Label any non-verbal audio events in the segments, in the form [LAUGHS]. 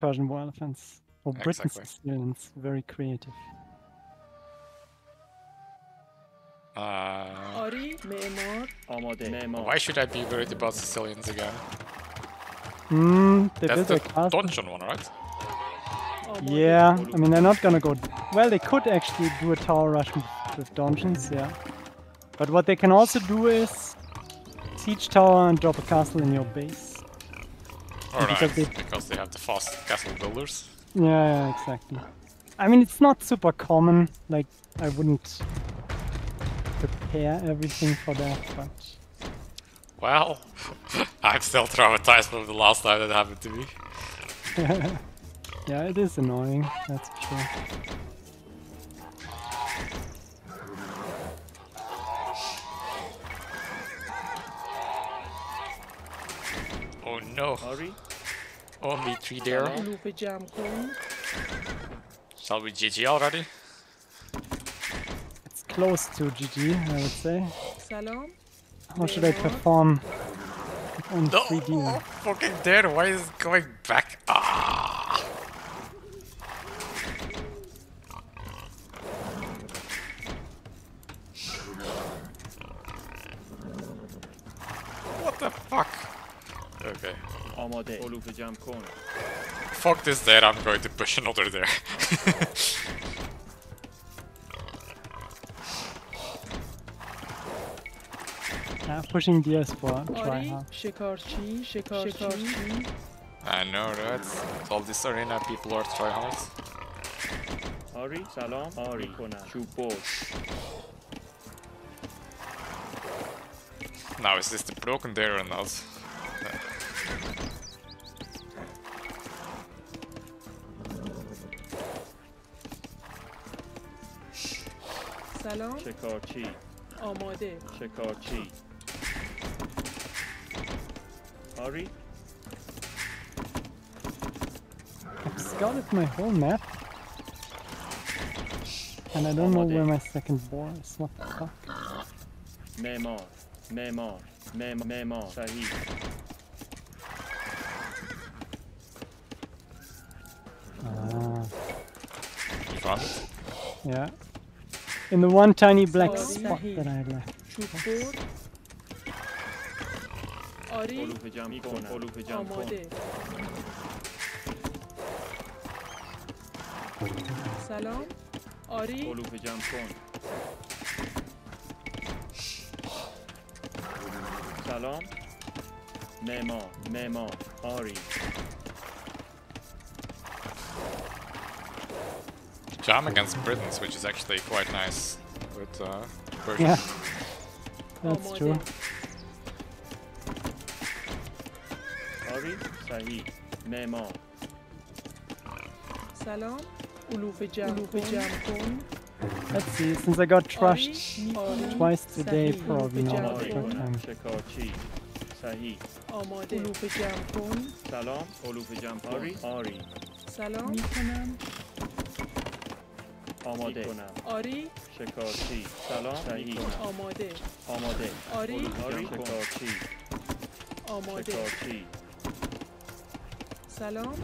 Persian war elephants or Britons exactly. students. Very creative. Uh, why should I be worried about Sicilians again? Mm, That's the donjon one, right? Yeah, I mean they're not gonna go... Well, they could actually do a tower rush with donjons, yeah. But what they can also do is siege tower and drop a castle in your base. Alright, because they- because they have the fast castle builders. Yeah, yeah, exactly. I mean, it's not super common. Like, I wouldn't prepare everything for that, but Well, [LAUGHS] I'm still traumatized from the last time that happened to me. [LAUGHS] yeah, it is annoying. That's for sure. no. Hurry. Only oh, three there. Shall we GG already? It's close to GG, I would say. Salam. How should I perform on no. 3D? Oh, fucking dead, why is it going back up? jump corner. Fuck this there, I'm going to push another there. [LAUGHS] I'm pushing the spot. try hard. Shikarchi, Shikarchi. I know, right? All this arena people are tryhards. Ari, Salam, Ari, Now, is this the broken there or not? سلام شکارچی آماده شکارچی آری I've scouted my whole map. And I don't know where my second boar is. What the fuck? معمار معمار معمار معمار صحیح Ah, You found it? yeah. In the one tiny black Sorry. spot that I left. چوب برد آری علوف جمع کن علوف جمع کن آماده سلام آری علوف جمع کن سلام معمار معمار آری Jam against Britons, which is actually quite nice with uh, Persian. Yeah, [LAUGHS] that's آماده. true. آری صحیح معمار سلام علوف جمع علوف جمع کن Let's see, since I got آری trashed آری twice today, صحیح. probably علوف not جمع a good کن. time. شکارچی صحیح آماده علوف جمع کن سلام علوف جمع کن آری آری سلام میکنم آماده. کنم. آری؟ شکارچی. سلام. صحیح آماده. آماده. آری؟ آری. شکارچی. آماده. شکارچی. سلام.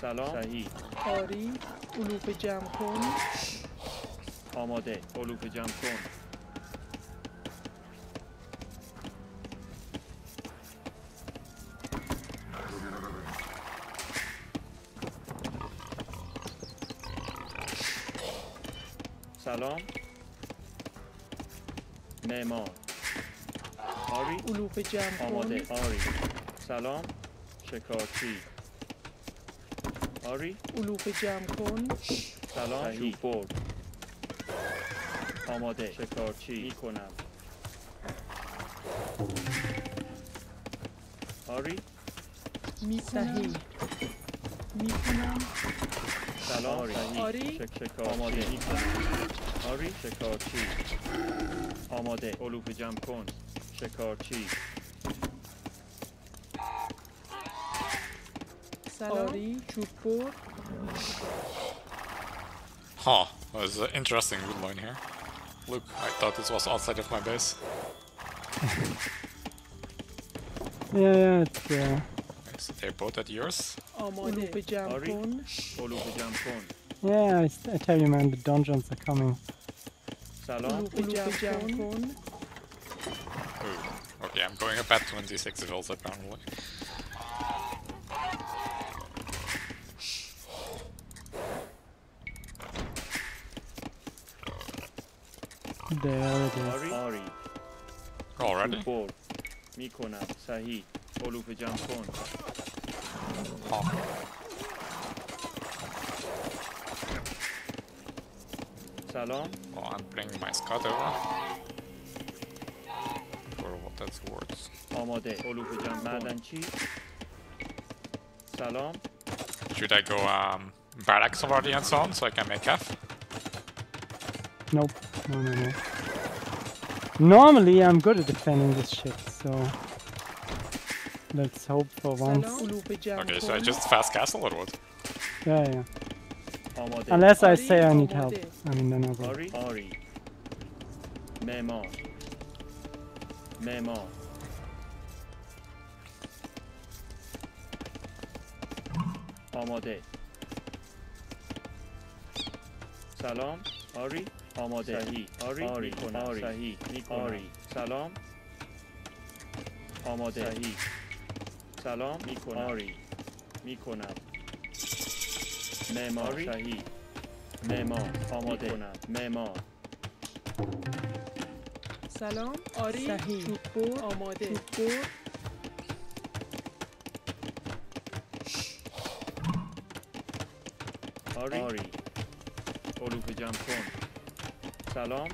سلام. صحیح آری علوف جمع کن. آماده علوف جمع کن. سلام. معمار. آری. علوف جمع کن. آماده آری. سلام. شکارچی. آری؟ علوف جمع کن. سلام. برد آماده. شکارچی. می‌کنم. آری؟ صحیح می‌کنم. سلام. آری. آری. شک شکار آماده. می‌کنم آری؟ شکارچی. آماده. علوف جمع کن. شکارچی. Salon. Chupo. Huh, that was an interesting wood line here. Look, I thought this was outside of my base. [LAUGHS] yeah, yeah, it's, uh, yeah. Is they both at yours? Yeah, I, I tell you man, the donjons are coming. Salon. Okay, I'm going up at 26 levels apparently. There it is. آری آری Already? چوب بر میکنم صحیح علوف جمع کن Huh. سلام Well, I'm bringing my scout over. For what that's worth. آماده علوف جمع معدن چی سلام Should I go um, barracks already and so on, so I can make half? Nope. No, no, no. Normally, I'm good at defending this shit, so let's hope for once. سلام علوف جمع Okay, so I کن just fast castle or what? Yeah, yeah. آماده Unless I Ari, say I need help. Amade. I mean, then I will. آری آری معمار معمار آماده سلام آری آماده صحیح. آری آری آری. صحیح. آری. سلام. آماده. صحیح. سلام. می‌کنم. آری. می‌کنم. معمار صحیح. معمار آماده. معمار سلام. آری. بر آماده. بر آری. آری. علوف جمع کن. سلام.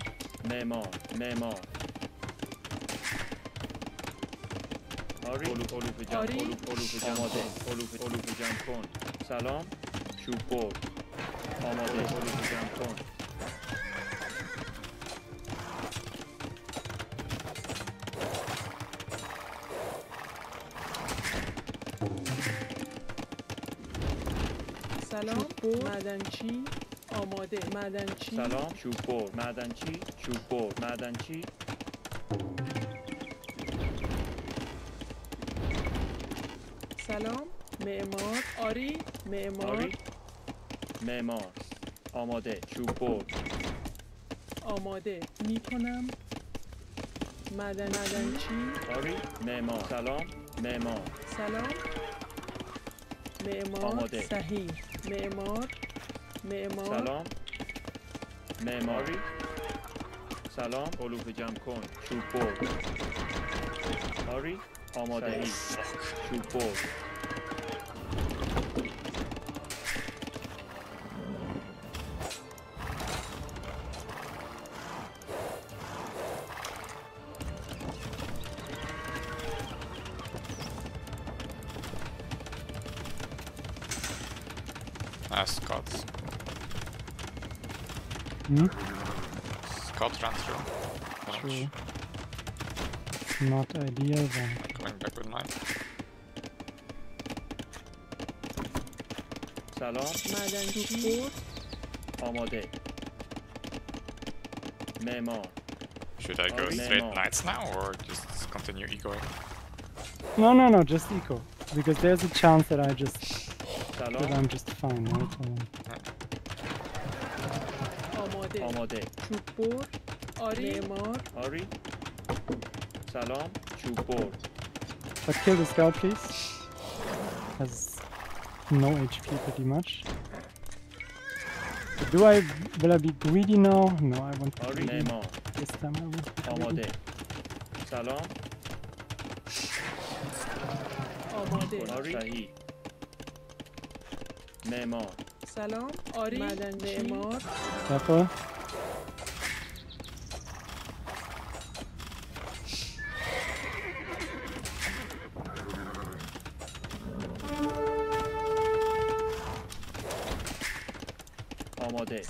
معمار معمار. آری. علوف علوف جمع آری. علوف علوف جمع آماده. علوف علوف جمع کن. سلام. چوب بر آماده. علوف جمع کن. سلام. معدنچی آماده معدنچی سلام. چوب بر معدن چی؟ چوب بر معدن چی؟ سلام. معمار. آری. معمار. آری. معمار. آماده. چوب بر آماده. می‌کنم. معدن معدنچی آری. معمار. سلام. معمار. سلام. معمار. آماده. صحیح. معمار. معمار سلام. معماری سلام. علوف جمع کن. چوب آری. آماده چوب Not ideal then. Going back with mine. سلام معدنچی آماده معمار Should I go Are we- straight No. knights now or just continue egoing? No, no, no, just eco. Because there's a chance that I just that سلام I'm just fine, right? Um, آماده آماده چوب بر آری معمار آری سلام چوب بر but kill the scout, please. Has no HP pretty much. But do I will I be greedy now? No, I won't be آری greedy. معمار This time I won't be greedy. آماده سلام آماده آری صحیح معمار سلام آری معدنچی معمار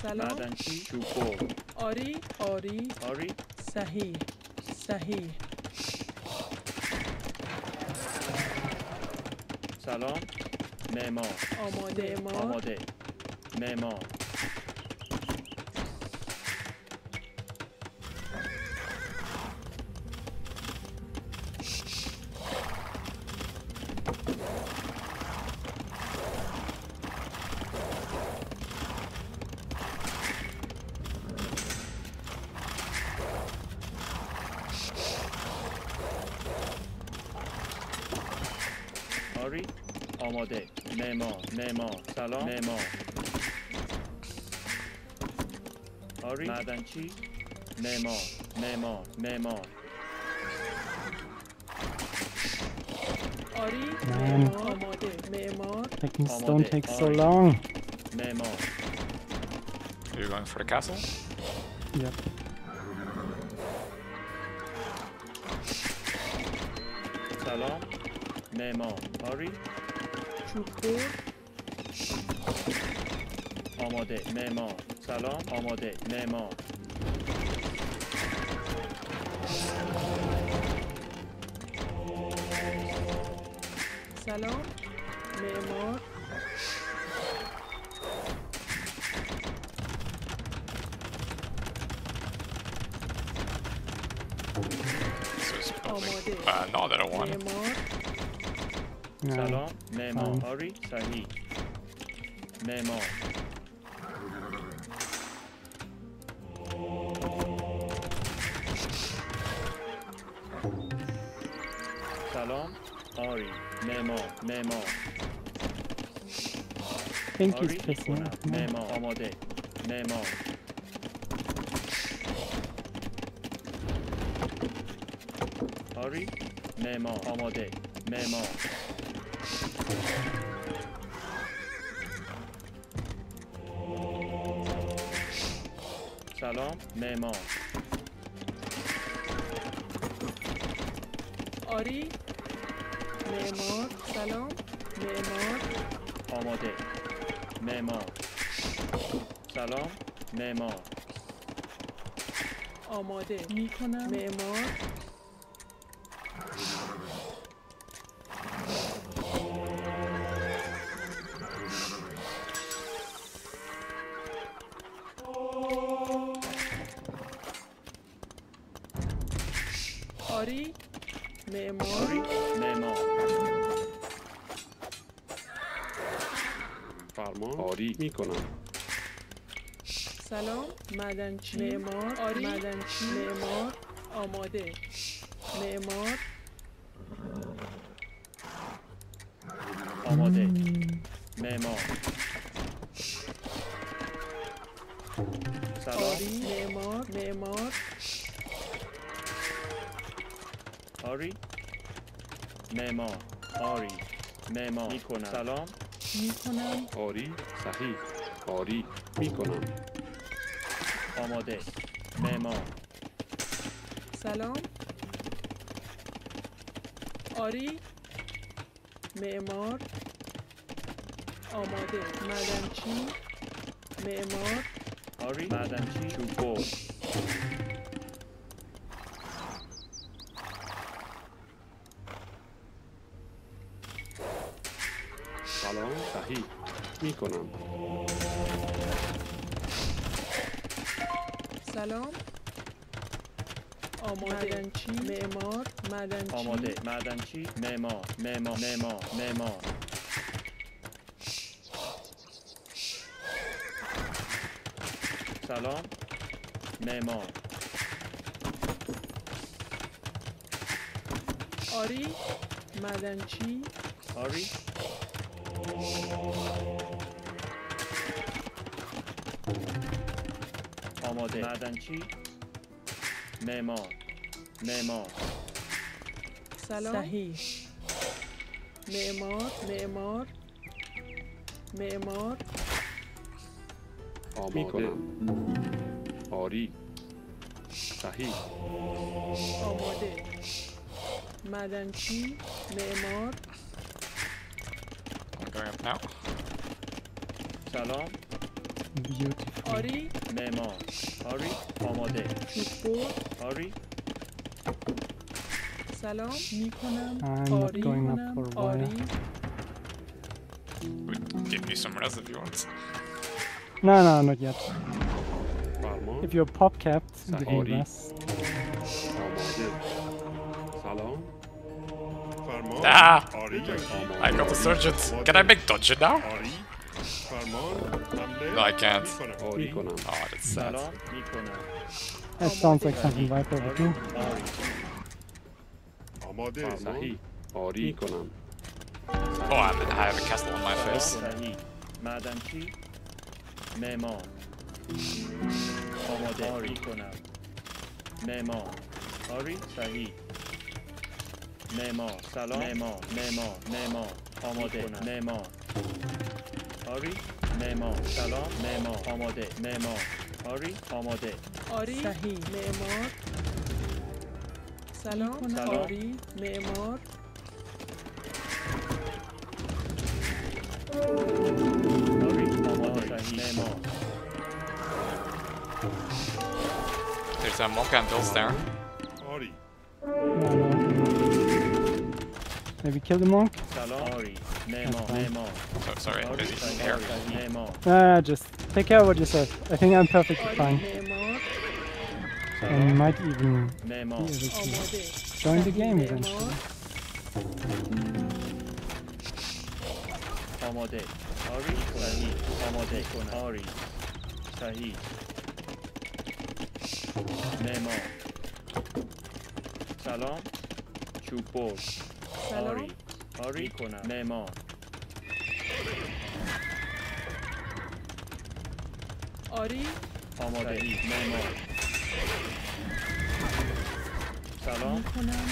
سلام. چوب بر آری آری. آری؟ صحیح صحیح. سلام. معمار آماده معمار آماده. معمار accommoder. Nemo, Nemo, salon, Nemo. Hurry, Madanchi. Nemo, Nemo, Nemo. Man, things don't take so long. Nemo. Are you going for the castle? Yep. چوب بر آماده معمار سلام آماده معمار سلام معمار So it's probably آماده another one. معمار No. Salon, Memo, Hori, Sahi. Memo. Salon, Hori, Memo, Memo. Thank you, he's pissing off. Memo, Omode, Memo. Hori, Memo, Omode, Memo. سلام معمار آری؟ معمار سلام. معمار آماده. معمار سلام. معمار آماده. می‌کنم. معمار فرمان آری. می‌کنم. سلام. معدنچی معمار. آری. معدنچی معمار. آماده. معمار. آماده. معمار. سلام. آری. معمار. معمار. آری. معمار. آری. معمار. می‌کنم. سلام. می‌کنم. آری صحیح. آری می‌کنم. آماده. معمار سلام. آری. معمار. آماده. معدنچی معمار. آری. معدنچی چوبو سلام صحیح می‌کنم. سلام. آماده. معمار. معدنچی آماده. معدنچی معمار. معمار. معمار. معمار. سلام. معمار. آری. معدنچی آری. آماده. معدنچی معمار معمار سلام. صحیح. معمار معمار. معمار. آماده. می‌کنم. آری. صحیح. آماده. معدنچی معمار. I'm going up now. سلام. Beautiful. آری معمار آری آماده چوب آری سلام میکنم I'm not آری going up کنم for a while. آری Would give me some rest if you want. No, no, not yet. فرمان If you're pop capped, give you Sahari. rest. آماده سلام فرمان Ah! آری I got the surgeons. Can I make dodge now? No, I can't. Oh, that's sad. That sounds like something Viper would do. Oh, I'm, I have a castle on my face. معمار آری. صحیح. معمار سلام. معمار معمار معمار آماده. معمار آری معمار سلام معمار آماده معمار آری آماده آری صحیح معمار سلام سلام. آری معمار آری آماده صحیح معمار There's a monk and bills there. آری No, no. Maybe kill the monk? سلام آری معمار fine. معمار So sorry, آری busy صحیح here. صحیح معمار Nah, just take care of what you said. I think I'm perfectly آری fine. معمار And might even معمار be able to آماده join the صحیح game معمار. eventually. آماده آری صحیح آماده کن آری صحیح معمار سلام چوب برد سلام آری؟ آری کنم معمار آری؟ آماده. معمار سلام. می‌کنم.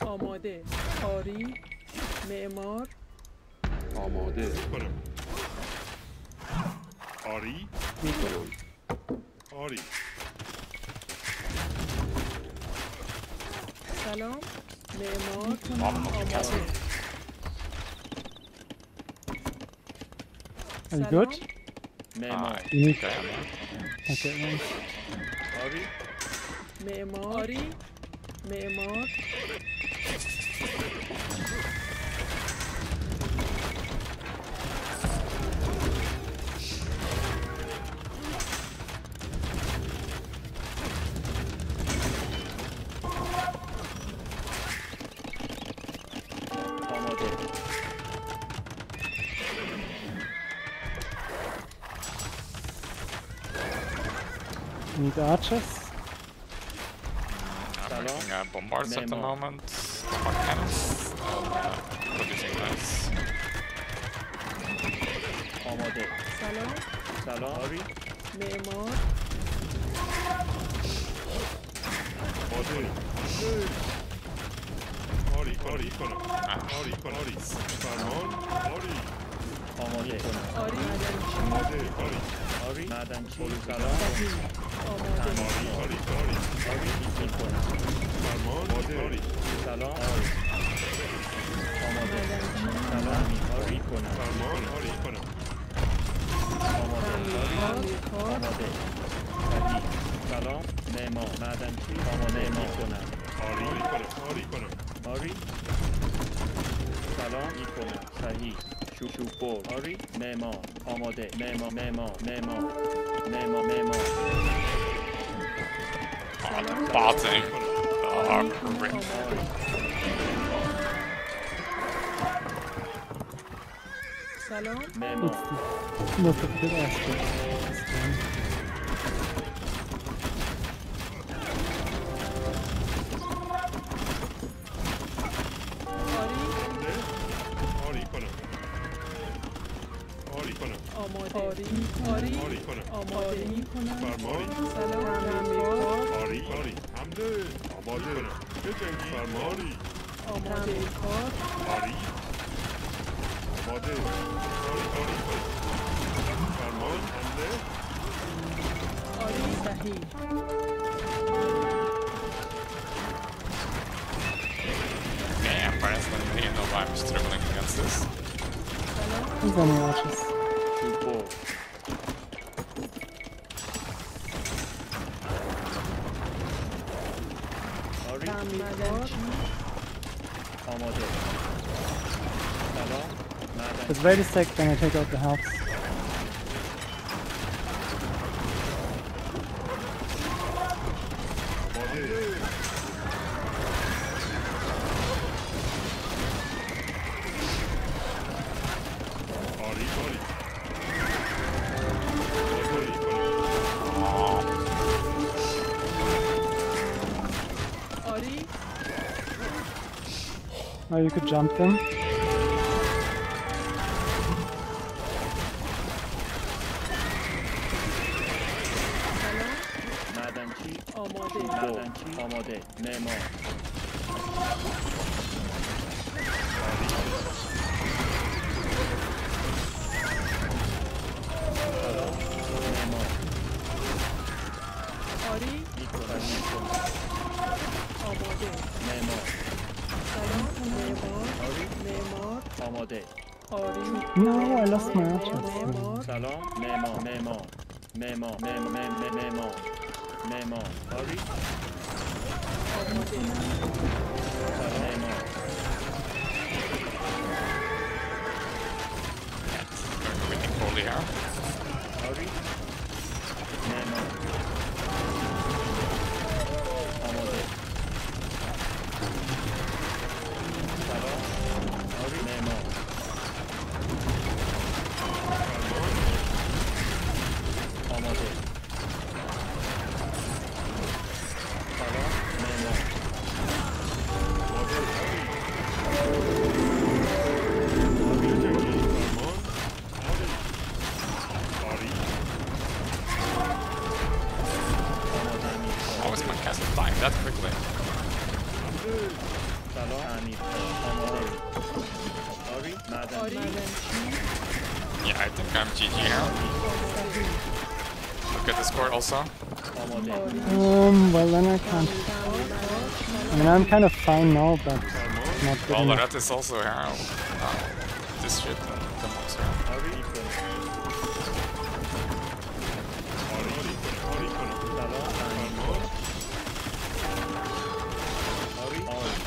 آماده. آری؟ معمار آماده. می‌کنم. آری؟ می‌کنم. آری. سلام. Are you good? Nice. Okay, nice. Memori. Memori. need archers? I'm Hello? making uh, bombards at the Memo. moment. Bombard cannons. And, uh, producing nice. آماده سلام سلام آری معمار آماده آری آری کنم آری کنم آری فرمان آری آماده. آری. آماده آری آری. معدنچی سلام. صحیح آماده آری. آری. آری. آری. می‌کنم فرمان آری. سلام آری. آماده سلام. آری. کنم فرمان آری. کنم آماده آری. آماده. سلام. معمار معدنچی آماده. می‌کنم. آری. کنم آری. کنم آری. سلام. می‌کنم. صحیح. Chuchu ball. Ari. Neymar. Amade. Neymar. Memo, memo, Neymar. Neymar. Boxing. Ah, great. Salon? Neymar. Not the best. آماده آری آری آری کنم آماده میکنم فرمان سلام تعمیرکار آری آری حمله آماده کنم بجنگی فرمانی آماده کار آری آماده آری آری کنم فرمان حمله آری صحیح Okay, Empire is letting me know I'm struggling against this. سلام There's only archers. Madem It's very sick when I take out the house. سلام معمار آری میکنم میکنم آماده معمار آماده آری No, I lost my archers. معمار سلام معمار معمار معمار معمار معمار معمار معمار آری آماده سلام معمار Going really so. Um, well then I can't. I mean, I'm kind of fine now, but not good oh, Well, enough. that is also how uh, this shit and the mobs are.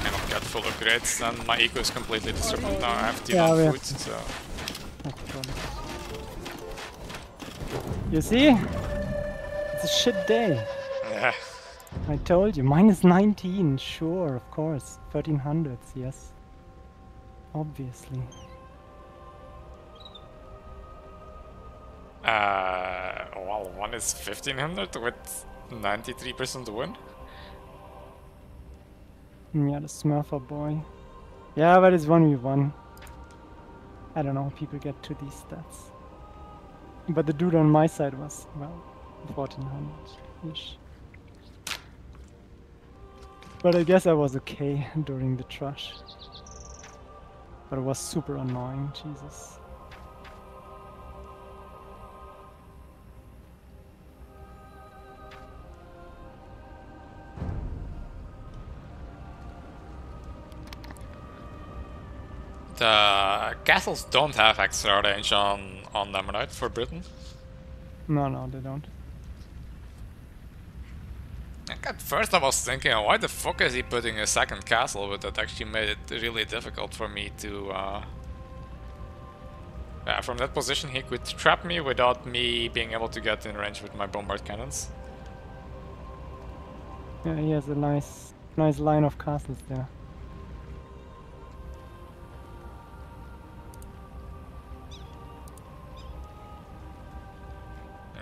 Cannot get full upgrades, and my eco is completely disrupted now. I have to yeah, food, have so... You see? It's a shit day. Yeah. I told you, minus 19, sure, of course. 1300s, yes. Obviously. Uh, well, one is 1500 with 93% win. Mm, Yeah, the Smurfer boy. Yeah, but it's 1v1. I don't know how people get to these stats. But the dude on my side was, well, 1400-ish. But I guess I was okay [LAUGHS] during the trash. But it was super annoying, Jesus. The castles don't have extra range on, on them, right, for Britain? No, no, they don't. At first I was thinking, why the fuck is he putting a second castle, but that actually made it really difficult for me to... Uh... Yeah, from that position he could trap me without me being able to get in range with my bombard cannons. Yeah, he has a nice, nice line of castles there.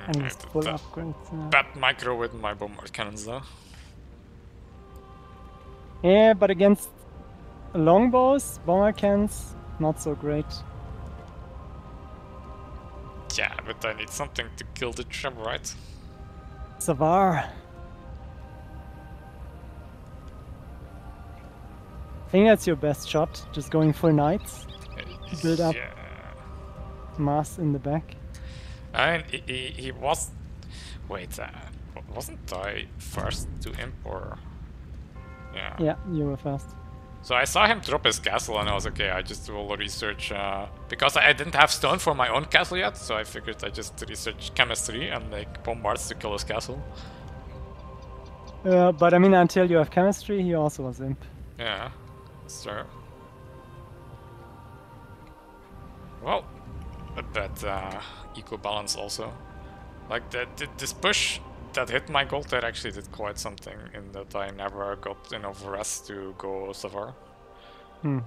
I full upgrades. yeah. Bad micro with my bombard cannons though. Yeah, but against longbows, bomber cans, not so great. Yeah, but I need something to kill the trap, right? Savar. I think that's your best shot, just going for knights, uh, Build up. Yeah. mass in the back. And he, he, he was... Wait, uh, wasn't I first to imp or... Yeah. Yeah, you were first. So I saw him drop his castle and I was okay, I just do all the research, uh, because I didn't have stone for my own castle yet, so I figured I just research chemistry and make bombards to kill his castle. Uh, but I mean, until you have chemistry, he also was imp. Yeah, true. Well, a bad uh, equal balance also. Like that, th- this push that hit my gold there actually did quite something in that I never got enough rest to go so far. Hmm.